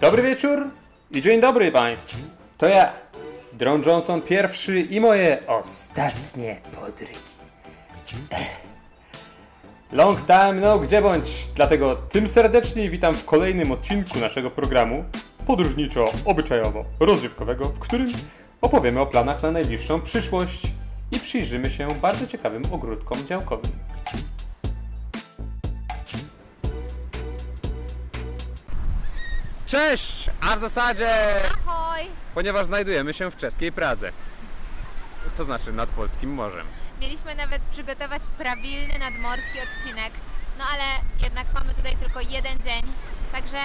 Dobry wieczór i dzień dobry Państwu. To ja, Dron Johnson pierwszy i moje ostatnie podrygi. Ech. Long time no gdzie bądź, dlatego tym serdeczniej witam w kolejnym odcinku naszego programu podróżniczo-obyczajowo-rozrywkowego, w którym opowiemy o planach na najbliższą przyszłość i przyjrzymy się bardzo ciekawym ogródkom działkowym. Cześć! A w zasadzie, Ahoj! ponieważ znajdujemy się w czeskiej Pradze, to znaczy nad polskim morzem. Mieliśmy nawet przygotować prawilny nadmorski odcinek, no ale jednak mamy tutaj tylko jeden dzień, także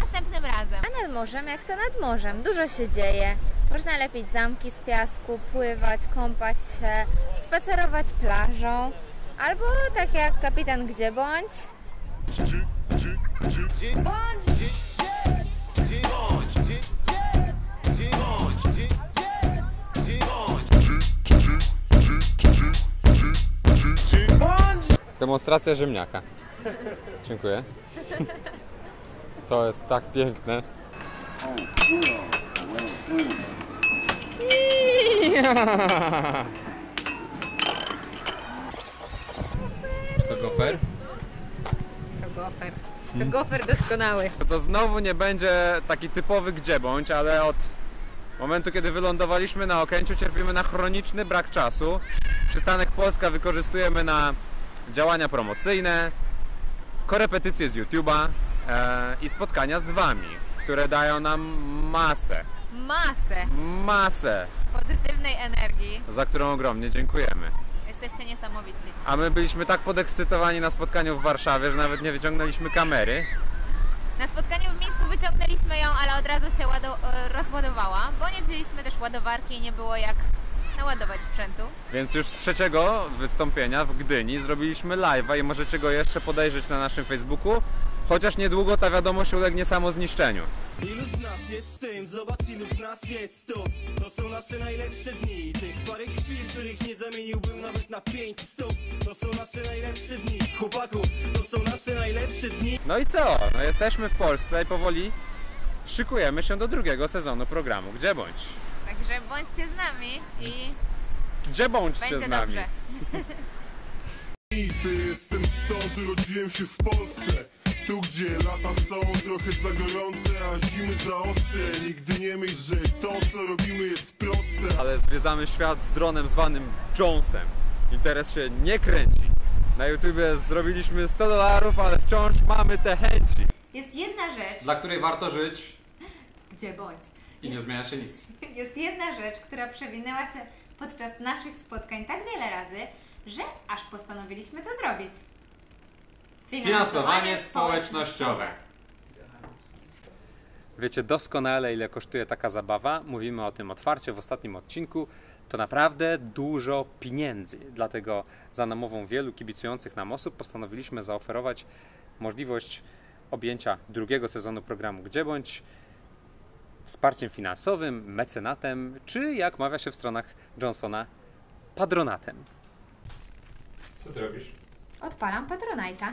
następnym razem. A nad morzem, jak to nad morzem, dużo się dzieje. Można lepić zamki z piasku, pływać, kąpać się, spacerować plażą. Albo tak jak kapitan gdzie bądź, Demonstracja ziemniaka. Dziękuję. To jest tak piękne. Czy to gofer? To gofer. To gofer doskonały. To znowu nie będzie taki typowy gdzie bądź, ale od momentu kiedy wylądowaliśmy na Okęciu cierpimy na chroniczny brak czasu. Przystanek Polska wykorzystujemy na działania promocyjne, korepetycje z YouTube'a e, i spotkania z Wami, które dają nam masę, Masę masę, pozytywnej energii. za którą ogromnie dziękujemy. Jesteście niesamowici. A my byliśmy tak podekscytowani na spotkaniu w Warszawie, że nawet nie wyciągnęliśmy kamery. Na spotkaniu w Mińsku wyciągnęliśmy ją, ale od razu się e, rozładowała, bo nie wzięliśmy też ładowarki i nie było jak naładować sprzętu. Więc już z trzeciego wystąpienia w Gdyni zrobiliśmy live'a i możecie go jeszcze podejrzeć na naszym Facebooku, chociaż niedługo ta wiadomość ulegnie samozniszczeniu. Ilu z nas jest z tym? Zobacz ilu z nas jest tu To są nasze najlepsze dni Tych parę chwil, których nie zamieniłbym nawet na pięć stóp To są nasze najlepsze dni Chłopaku, to są nasze najlepsze dni No i co? No jesteśmy w Polsce i powoli szykujemy się do drugiego sezonu programu Gdzie bądź? Także bądźcie z nami i Gdzie bądźcie będzie z nami? dobrze. I ty jestem stąd, urodziłem się w Polsce Tu gdzie lata są trochę za gorące, a zimy za ostre Nigdy nie myśl, że to co robimy jest proste Ale zwiedzamy świat z dronem zwanym Jonesem. Interes się nie kręci. Na YouTubie zrobiliśmy 100 dolarów, ale wciąż mamy te chęci. Jest jedna rzecz, Dla której warto żyć gdzie bądź. i nie zmienia się nic. Jest jedna rzecz, która przewinęła się podczas naszych spotkań tak wiele razy, że aż postanowiliśmy to zrobić. Finansowanie społecznościowe. Wiecie doskonale, ile kosztuje taka zabawa. Mówimy o tym otwarcie w ostatnim odcinku. To naprawdę dużo pieniędzy. Dlatego za namową wielu kibicujących nam osób postanowiliśmy zaoferować możliwość objęcia drugiego sezonu programu Gdzie Bądź wsparciem finansowym, mecenatem, czy jak mawia się w stronach Johnsona, patronatem. Co ty robisz? odpalam Patronite'a.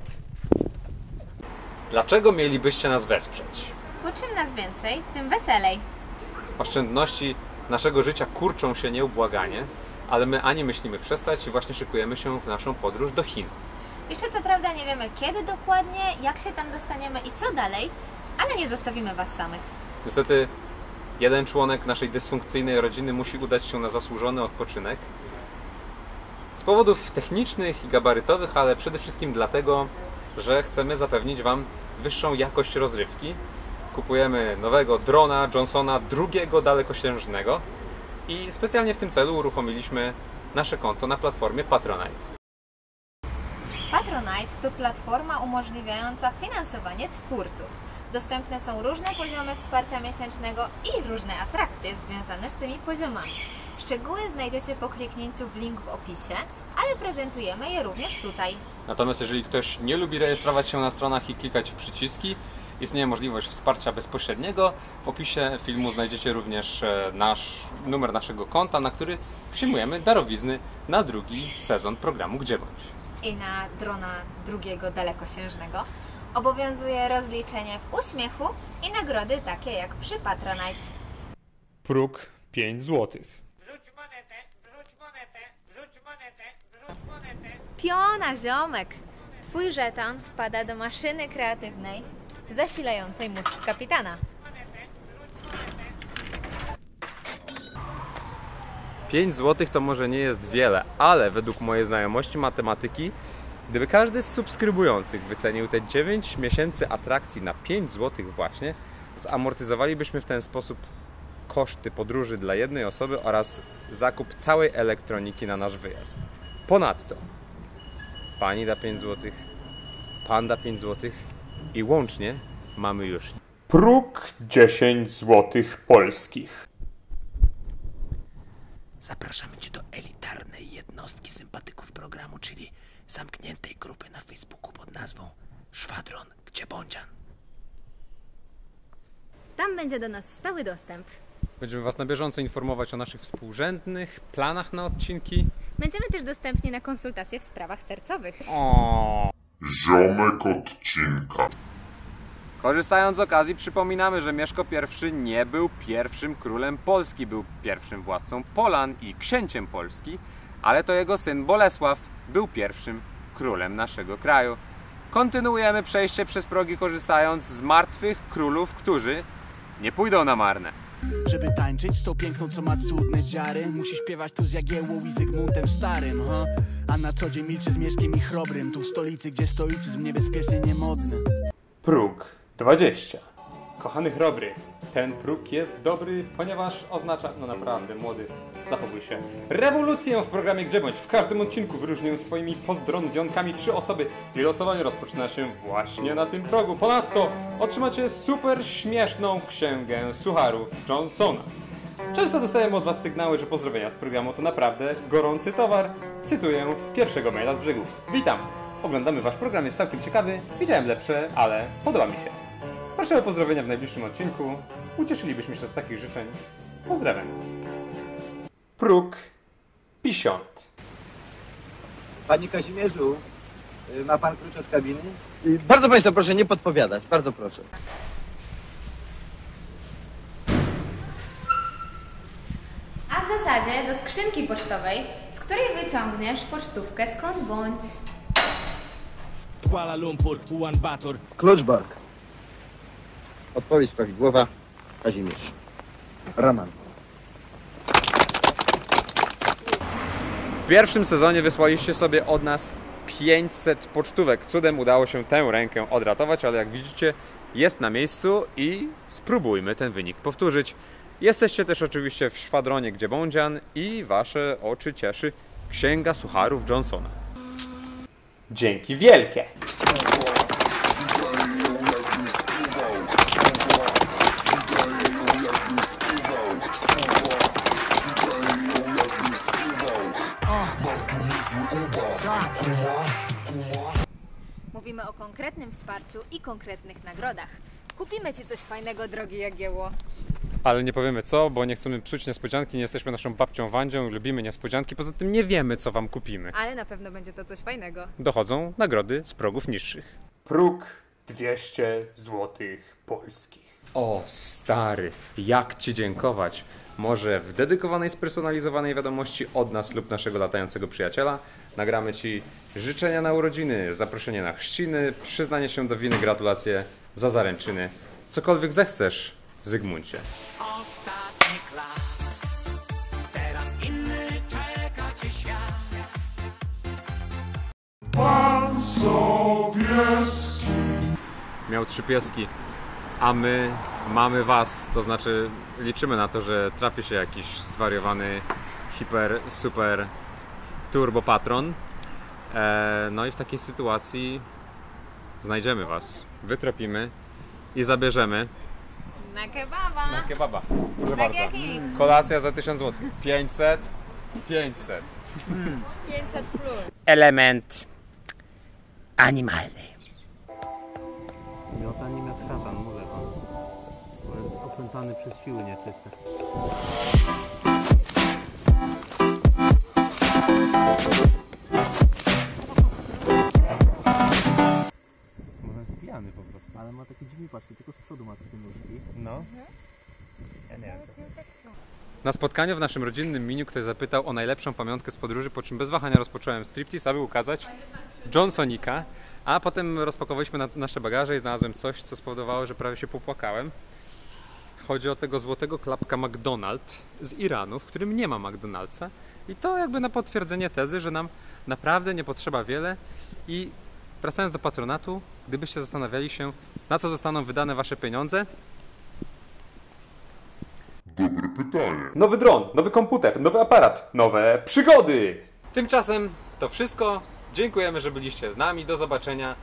Dlaczego mielibyście nas wesprzeć? Bo czym nas więcej, tym weselej. Oszczędności naszego życia kurczą się nieubłaganie, ale my ani myślimy przestać i właśnie szykujemy się w naszą podróż do Chin. Jeszcze co prawda nie wiemy kiedy dokładnie, jak się tam dostaniemy i co dalej, ale nie zostawimy Was samych. Niestety jeden członek naszej dysfunkcyjnej rodziny musi udać się na zasłużony odpoczynek. Z powodów technicznych i gabarytowych, ale przede wszystkim dlatego, że chcemy zapewnić Wam wyższą jakość rozrywki. Kupujemy nowego drona Johnsona drugiego dalekosiężnego i specjalnie w tym celu uruchomiliśmy nasze konto na platformie Patronite. Patronite to platforma umożliwiająca finansowanie twórców. Dostępne są różne poziomy wsparcia miesięcznego i różne atrakcje związane z tymi poziomami. Szczegóły znajdziecie po kliknięciu w link w opisie, ale prezentujemy je również tutaj. Natomiast jeżeli ktoś nie lubi rejestrować się na stronach i klikać w przyciski, istnieje możliwość wsparcia bezpośredniego. W opisie filmu znajdziecie również e, nasz numer naszego konta, na który przyjmujemy darowizny na drugi sezon programu Gdzie Bądź. I na drona drugiego dalekosiężnego obowiązuje rozliczenie w uśmiechu i nagrody takie jak przy Patronite. Próg 5 zł. Piona ziomek! Twój żeton wpada do maszyny kreatywnej zasilającej mózg kapitana. 5 zł to może nie jest wiele, ale według mojej znajomości matematyki, gdyby każdy z subskrybujących wycenił te 9 miesięcy atrakcji na 5 zł właśnie, zamortyzowalibyśmy w ten sposób koszty podróży dla jednej osoby oraz zakup całej elektroniki na nasz wyjazd. Ponadto pani da 5 zł, pan da 5 zł i łącznie mamy już Próg 10 złotych polskich. Zapraszamy Cię do elitarnej jednostki sympatyków programu, czyli zamkniętej grupy na Facebooku pod nazwą Szwadron Gdzie Bądzian. Tam będzie do nas stały dostęp. Będziemy Was na bieżąco informować o naszych współrzędnych planach na odcinki. Będziemy też dostępni na konsultacje w sprawach sercowych. O. Ziomek odcinka. Korzystając z okazji przypominamy, że Mieszko I nie był pierwszym królem Polski, był pierwszym władcą Polan i księciem Polski, ale to jego syn Bolesław był pierwszym królem naszego kraju. Kontynuujemy przejście przez progi korzystając z martwych królów, którzy nie pójdą na marne. Żeby tańczyć z tą piękną, co ma cudne dziary Musi śpiewać tu z Jagiełą i Zygmuntem Starym, ha? A na co dzień milczy z Mieszkiem i Chrobrym Tu w stolicy, gdzie stoicyzm niebezpiecznie niemodny Próg 20. Kochany chrobry, ten próg jest dobry, ponieważ oznacza, no naprawdę, młody, zachowuj się, rewolucję w programie Gdzie Bądź. W każdym odcinku wyróżnię swoimi pozdrowionkami trzy osoby i losowanie rozpoczyna się właśnie na tym progu. Ponadto otrzymacie super śmieszną księgę sucharów Johnsona. Często dostajemy od Was sygnały, że pozdrowienia z programu to naprawdę gorący towar. Cytuję pierwszego maila z brzegu. Witam! Oglądamy Wasz program, jest całkiem ciekawy. Widziałem lepsze, ale podoba mi się. Proszę o pozdrowienia w najbliższym odcinku. Ucieszylibyśmy się z takich życzeń. Pozdrawiam. Próg 50. Panie Kazimierzu, y, ma pan klucz od kabiny? Y, Bardzo Państwa proszę nie podpowiadać, bardzo proszę. A w zasadzie do skrzynki pocztowej, z której wyciągniesz pocztówkę skąd bądź. Kuala Lumpur, Ulan Bator Kluczborg. Odpowiedź prawidłowa. Kazimierz. Roman. W pierwszym sezonie wysłaliście sobie od nas 500 pocztówek. Cudem udało się tę rękę odratować, ale jak widzicie, jest na miejscu i spróbujmy ten wynik powtórzyć. Jesteście też oczywiście w szwadronie Gdzie Bądzian i wasze oczy cieszy Księga Sucharów Johnsona. Dzięki wielkie. Wsparciu i konkretnych nagrodach. Kupimy Ci coś fajnego, drogi Jagiełło. Ale nie powiemy co, bo nie chcemy psuć niespodzianki, nie jesteśmy naszą babcią Wandzią, lubimy niespodzianki, poza tym nie wiemy co wam kupimy. Ale na pewno będzie to coś fajnego. Dochodzą nagrody z progów niższych. Próg 200 złotych polskich. O, stary, jak Ci dziękować? Może w dedykowanej, spersonalizowanej wiadomości od nas lub naszego latającego przyjaciela nagramy Ci życzenia na urodziny, zaproszenie na chrzciny, przyznanie się do winy, gratulacje za zaręczyny. Cokolwiek zechcesz, Zygmuncie. Ostatni klas Teraz inny czeka Cię świat Miał trzy pieski, a my mamy Was. To znaczy liczymy na to, że trafi się jakiś zwariowany, hiper, super turbo patron. E, no i w takiej sytuacji znajdziemy Was, wytropimy i zabierzemy Na kebaba. na kebaba. Proszę Tak bardzo. Kolacja za 1000 zł. 500, 500. 500 plus. Element animalny. Miota nim jak szatan, mówię wam. Bo jest opętany przez siły nieczyste. Może Na spotkaniu w naszym rodzinnym miniu ktoś zapytał o najlepszą pamiątkę z podróży, po czym bez wahania rozpocząłem striptease, aby ukazać Johnsonika, a potem rozpakowaliśmy na nasze bagaże i znalazłem coś, co spowodowało, że prawie się popłakałem. Chodzi o tego złotego klapka McDonald z Iranu, w którym nie ma McDonald'sa i to jakby na potwierdzenie tezy, że nam naprawdę nie potrzeba wiele i wracając do patronatu, gdybyście zastanawiali się, na co zostaną wydane wasze pieniądze, Pytanie. Nowy dron, nowy komputer, nowy aparat, nowe przygody! Tymczasem to wszystko. Dziękujemy, że byliście z nami. Do zobaczenia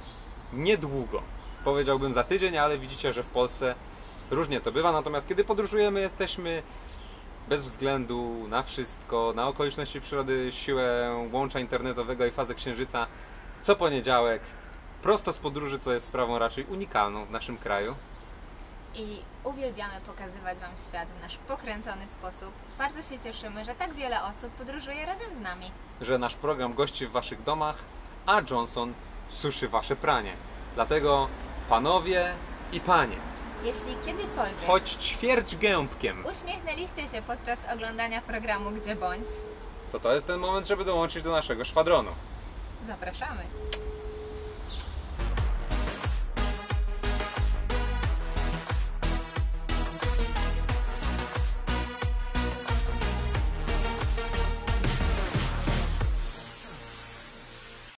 niedługo. Powiedziałbym za tydzień, ale widzicie, że w Polsce różnie to bywa. Natomiast kiedy podróżujemy, jesteśmy bez względu na wszystko, na okoliczności przyrody, siłę łącza internetowego i fazę księżyca co poniedziałek. Prosto z podróży, co jest sprawą raczej unikalną w naszym kraju. I uwielbiamy pokazywać Wam świat w nasz pokręcony sposób. Bardzo się cieszymy, że tak wiele osób podróżuje razem z nami. że nasz program gości w waszych domach, a Johnson suszy wasze pranie. Dlatego panowie i panie, Jeśli kiedykolwiek choć ćwierć gębkiem, uśmiechnęliście się podczas oglądania programu Gdzie Bądź, to to jest ten moment, żeby dołączyć do naszego szwadronu. zapraszamy.